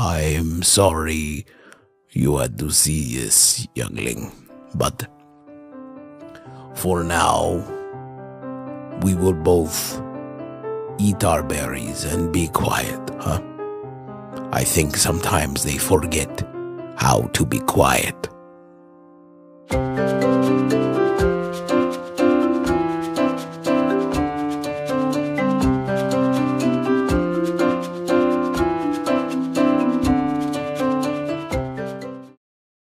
I'm sorry you had to see this, youngling, but for now, we will both eat our berries and be quiet, huh? I think sometimes they forget how to be quiet.